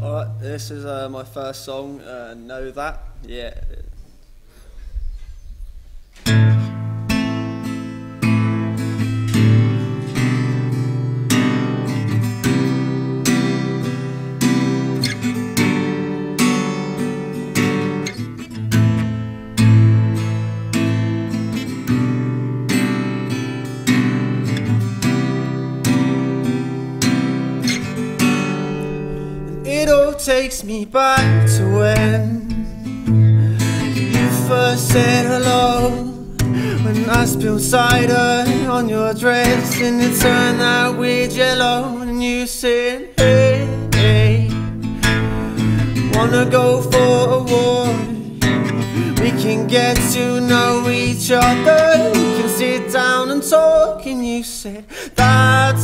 Alright, this is uh, my first song, uh, Know That. Yeah. Takes me back to when you first said hello. When I spilled cider on your dress and it turned that weird yellow, and you said, Hey, hey, wanna go for a walk? We can get to know each other. We can sit down and talk. And you said, That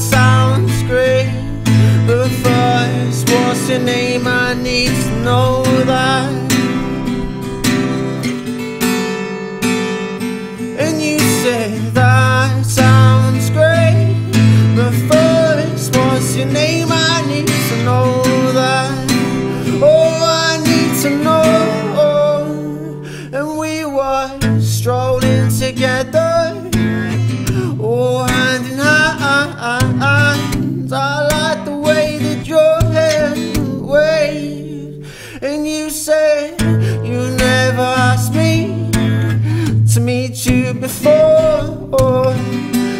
And you That sounds great. But first, what's your name? I need to know that. Oh, I need to know. And we were strolling together. Before.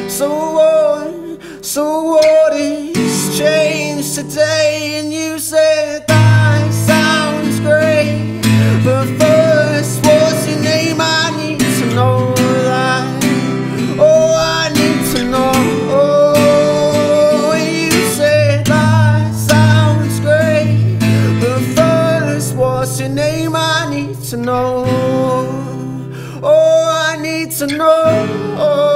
So what? So what is changed today? And you said that sounds great. But first, what's your name? I need to know that. Oh, I need to know. Oh, you said that sounds great. But first, what's your name? I need to know. Oh, I need to know.